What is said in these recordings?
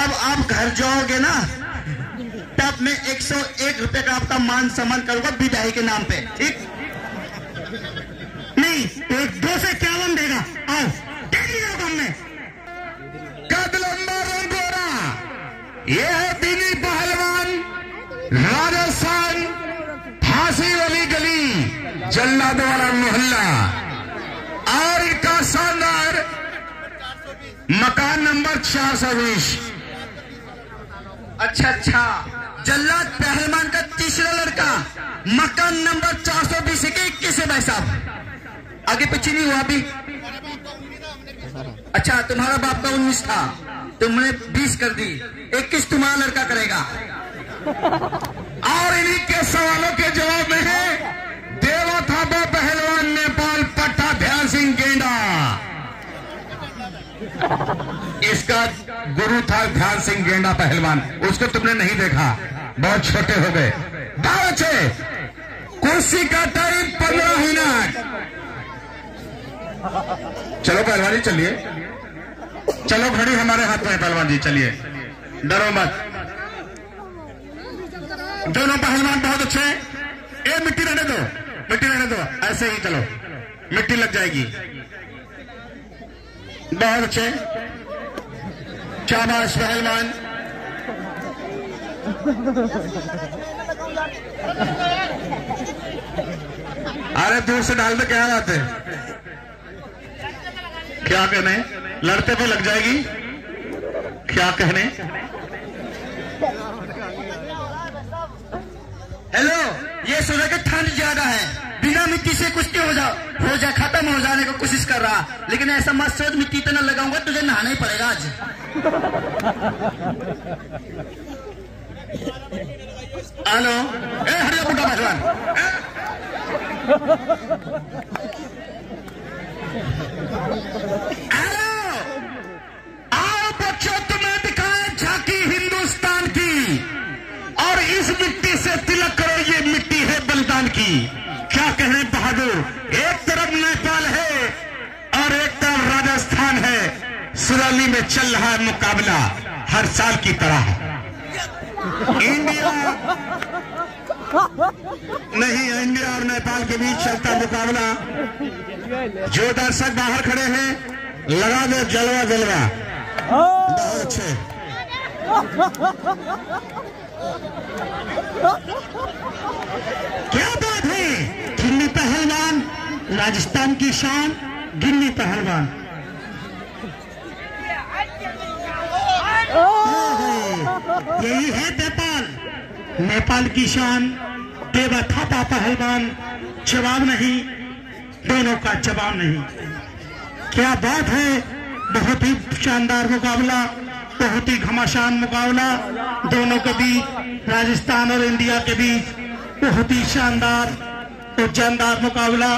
जब आप घर जाओगे ना, तब मैं 101 रुपए का आपका मान सम्मान करूँगा विदाई के नाम पे, ठीक? नहीं एक दो से इक्यावन देगा। आओ कद लंबा रंग गोरा। ये है बीनी पहलवान, राजस्थान, फांसी वाली गली जल्लाद वाला मोहल्ला। और इनका शानदार मकान नंबर चार सौ बीस। अच्छा अच्छा। जल्लाद पहलवान का तीसरा लड़का, मकान नंबर 420 के इक्कीस है भाई साहब। आगे पीछे नहीं हुआ अभी। अच्छा तुम्हारा बाप का उन्नीस था। तुमने बीस कर दी। इक्कीस तुम्हारा लड़का करेगा। और इन्हीं के सवालों के जवाब में है देवा थापा पहलवान नेपाल पट्टा ध्यान सिंह गेंडा इसका गुरु था ध्यान सिंह गेंडा पहलवान। उसको तुमने नहीं देखा। बहुत छोटे हो गए। बच्चे कुर्सी का टाइम पंद्रह मिनट। चलो पहलवान जी चलिए। चलो घड़ी हमारे हाथ में पहलवान जी, चलिए। डरो मत। दोनों पहलवान बहुत अच्छे हैं। ए, मिट्टी रहने दो। मिट्टी रहने दो। ऐसे ही चलो। मिट्टी लग जाएगी। अच्छे शाबाश पहलवान अरे, दूर से डाल दे, क्या बात है? क्या कहने? लड़ते पे लग जाएगी। क्या कहने? हेलो ये सुबह के ठंड ज़्यादा है। मिट्टी से कुछ हो जा हो जा, खत्म हो जाने की कोशिश कर रहा। लेकिन ऐसा मत सोच, मिट्टी इतना लगाऊँगा, तुझे नहाना ही पड़ेगा आज। हेलो? ए हरिया बुड्ढा पहलवान हेलो? तुम्हें दिखाए हिंदुस्तान की। और इस मिट्टी से तिलक करो, ये मिट्टी है की क्या कहें बहादुर एक तरफ़ नेपाल है और एक तरफ़ राजस्थान है सुरौली में चल रहा है मुकाबला हर साल की तरह इंडिया नहीं, इंडिया और नेपाल के बीच चलता मुकाबला। जो दर्शक बाहर खड़े हैं, लगा दे जलवा जलवा। अच्छे क्या बात है? गिन्नी पहलवान, राजस्थान की शान, गिन्नी पहलवान। यही है नेपाल। नेपाल की शान, देवा थापा पहलवान, जवाब नहीं, दोनों का जवाब नहीं। क्या बात है? बहुत ही शानदार मुकाबला, बहुत ही घमासान मुकाबला, दोनों के बीच, राजस्थान और इंडिया के बीच, बहुत ही शानदार और जानदार मुकाबला।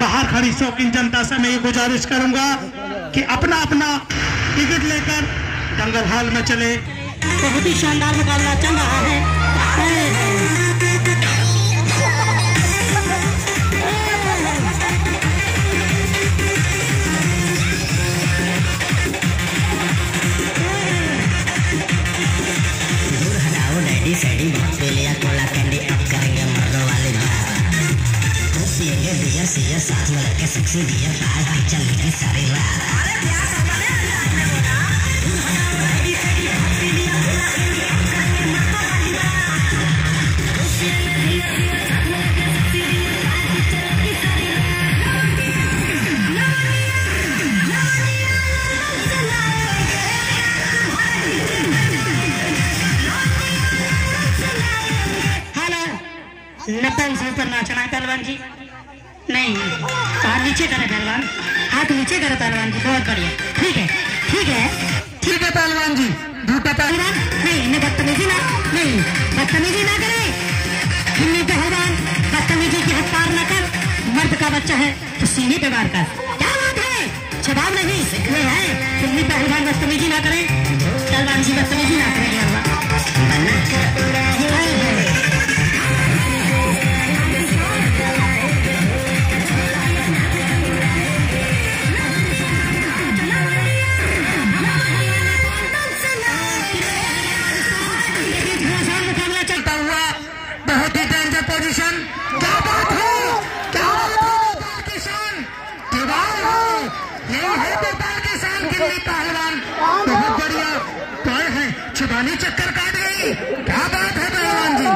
बाहर खड़ी शौकीन जनता से मैं ये गुजारिश करूँगा कि अपना अपना टिकट लेकर दंगल हॉल में चले। बहुत ही शानदार मुकाबला चल रहा है। सैडी बहुत पी लिया कोला कैंडी अब करेंगे मर्दों वाली बात। खूब पिएँगे बियर सियर साथ में लड़के सेक्सी बियर पहलवान जी। नहीं हाथ नीचे करे पहलवान। हाथ नीचे करे पहलवान जी बहुत बढ़िया। ठीक है ठीक है। ठीक है पहलवान जी झूठा पहलवान। नहीं इन्हें बदतमीजी ना नहीं बदतमीजी ना करे। हिंदी पहलवान बदतमीजी की हद पार न कर। मर्द का बच्चा है तो सीने पे वार कर। क्या बात है? जवाब नहीं सीखने हैं हिंदी पहलवान बदतमीजी ना करे। पहलवान जी बदतमीजी ना करेंगे ये गिल्ली पहलवान। बहुत बढ़िया। तो है? चुबानी चक्कर काट गई। क्या बात है पहलवान जी?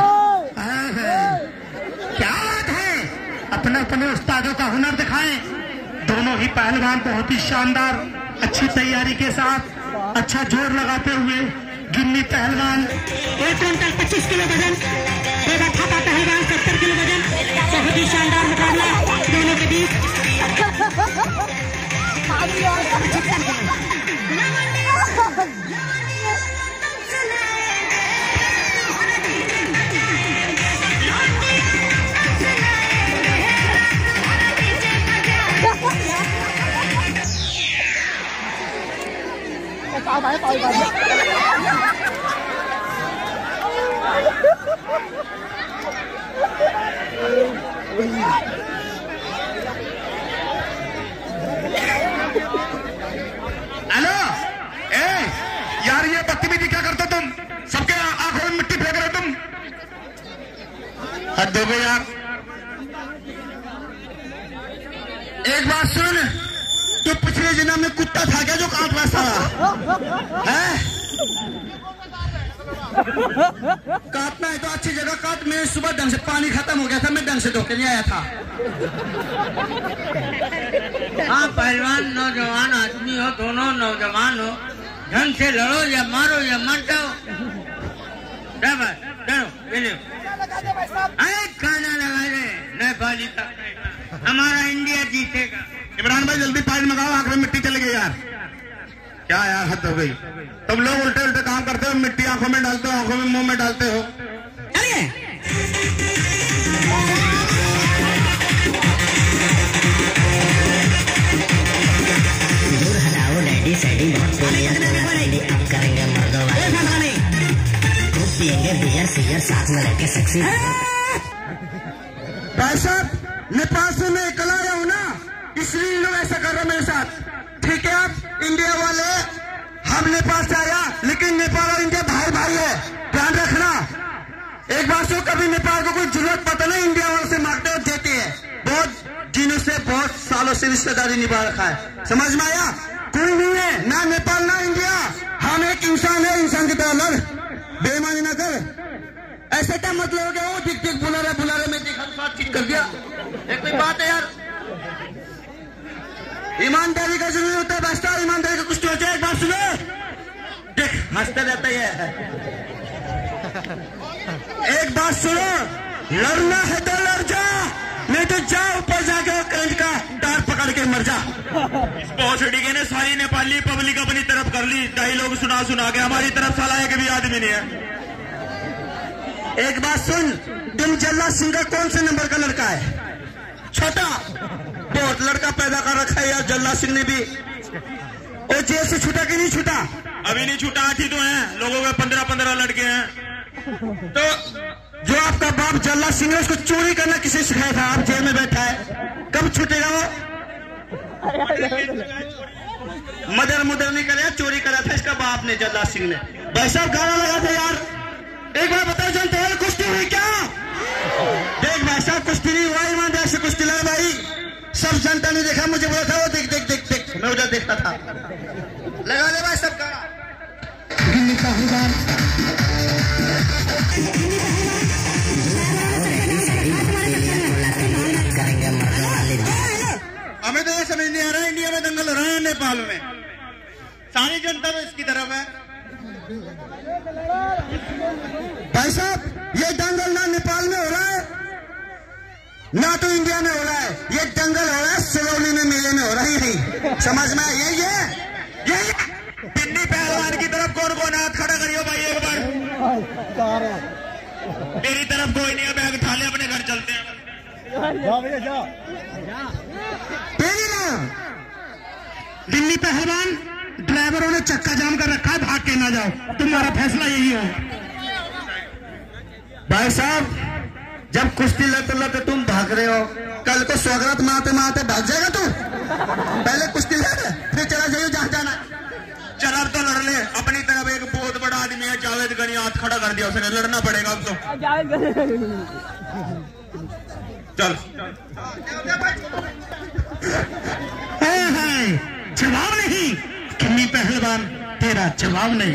क्या बात है? अपने अपने उस्तादों का हुनर दिखाएँ। दोनों ही पहलवान बहुत ही शानदार अच्छी तैयारी के साथ अच्छा ज़ोर लगाते हुए गिन्नी पहलवान। एक क्विंटल पच्चीस किलो वज़न पहलवान सत्तर किलो वज़न। बहुत ही शानदार मुकाबला। ต่อไปต่อยกัน हेलो, ए, यार ये बदतमीजी क्या करते तुम? सबके आँखों में मिट्टी फेंक रहे तुम? गई यार। एक बात सुन, तू पिछले जन्म में कुत्ता था क्या जो काट रहा सारा है? काटना है तो अच्छी जगह काट। मैं सुबह ढंग से पानी खत्म हो गया था मैं ढंग से धोके नहीं आया था। हाँ पहलवान नौजवान आदमी हो दोनों नौजवान हो ढंग से लड़ो या मारो या मर जाओ। अरे खाना लगा दे नेपाली का हमारा इंडिया जीतेगा। इमरान भाई जल्दी पानी मंगाओ आखिर मिट्टी चली गई यार। क्या यार हद हो गई? तुम लोग उल्टे उल्टे काम करते हो मिट्टी आँखों में डालते हो आँखों में मुँह में डालते हो। चलिए दूर हटाओ डैडी सैडी बहुत पी लिया कोला कैंडी अब करेंगे मर्दों वाले खूब पिएँगे बियर सियर साथ में रहकर सेक्सी भाई साहब नेपाल से मैं कल आया हूँ ना इसलिए लोग ऐसा कर रहे हैं मेरे साथ ठीक है आप इंडिया वाले हम नेपाल से आया, लेकिन नेपाल और इंडिया भाई भाई है। ध्यान रखना, एक बार सो कभी नेपाल को कोई ज़रूरत पता नहीं, इंडिया वालों से मांगते और देते हैं। बहुत दिनों से, बहुत सालों से रिश्तेदारी निभा रखा है। समझ में आया? कोई नहीं है, ना नेपाल, ना इंडिया। हम एक इंसान है, इंसान की तरह लड़। बेईमानी ना कर। ऐसे क्या मतलब हो गया? वो दिख दिख, बुला रहे बुला रहे, मैं देखा तो चीज़ कर दिया। एक कोई बात है यार? ईमानदारी का ज़रूरी होता है बस्ता ईमानदारी का कुछ तो होता है, एक बात सुनो। हँसते रहता ही। एक बात सुनो, लड़ना है तो लड़ जा, नहीं तो जा ऊपर जाके करंट का डार पकड़ के मर जा। पहुंचड़ी के ने सारी नेपाली पब्लिक अपनी तरफ़ कर ली। कई लोग सुना सुना के हमारी तरफ़ साला एक भी आदमी नहीं है। एक बात सुन तुम जल्ला सिंह का कौन से नंबर का लड़का है? छोटा। बहुत लड़का पैदा कर रखा है यार, जल्ला सिंह ने भी। वो जेल से छूटा कि नहीं छूटा? अभी नहीं छूटा, आठी तो है। लोगों के पंद्रह पंद्रह लड़के हैं। तो जो आपका बाप जल्ला सिंह है, उसको चोरी करना किसे सिखाया था? आप जेल में बैठा है। कब छूटेगा वो? मदर मुदर नहीं करे, चोरी करा था इसका बाप ने, जल्ला सिंह ने। भाई साहब, गाना लगा था यार। एक बार बताओ, जानते हो कुश्ती हुई क्या? देख भाई साहब, कुश्ती नहीं हुआ, ईमानदार से कुश्ती लगा भाई। सब जनता ने देखा, मुझे बोला था, वो देख देख देख देख। मैं उधर देखता था। लगा दे भाई हमें तो ये समझ नहीं आ रहा इंडिया में दंगल हो रहा है नेपाल में। सारी जनता तो इसकी तरफ़ है। भाई साहब ये दंगल ना नेपाल में हो रहा है ना तो इंडिया में हो रहा है। ये दंगल हो रहा है सिरौली में मेले में हो रहा है। यही समझ में? यही है यही है। पहलवान की हाथ खड़ा करियो भाई एक बार। मेरी तरफ़ कोई नहीं है बैग उठा ले अपने घर चलते हैं। ना दिल्ली पहलवान ड्राइवरों ने चक्का जाम कर रखा है भाग के ना जाओ। तुम्हारा फैसला यही हो। भाई साहब जब कुश्ती लड़ते लड़ते तुम भाग रहे हो कल को स्वागत मारते मारते भाग जाएगा तू? पहले कुश्ती लड़ फिर चला जाइए जहाँ जाना। चल अब तो लड़ ले अपनी तरफ़ एक बहुत बड़ा आदमी है जावेद गनी हाथ खड़ा कर दिया उसने। लड़ना पड़ेगा अब तो। चल। है, है। जवाब नहीं। किन्नी पहलवान तेरा जवाब नहीं।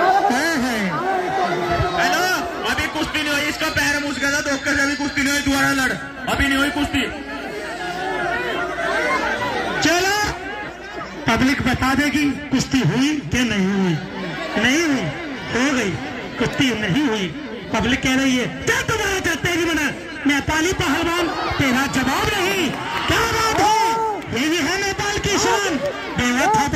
हेलो अभी कुश्ती नहीं हुई इसका पैर मूछ गया था तो धोकर अभी कुश्ती नहीं हुई दोबारा लड़। अभी नहीं हुई कुश्ती। चलो। पब्लिक बता देगी कुश्ती हुई कि नहीं हुई। नहीं हुई हो गई। कुश्ती नहीं हुई। पब्लिक कह रही है क्या तुम्हारा करते ही बना नेपाली पहलवान तेरा जवाब नहीं। क्या बात है? यही है नेपाल की शान। बेहद था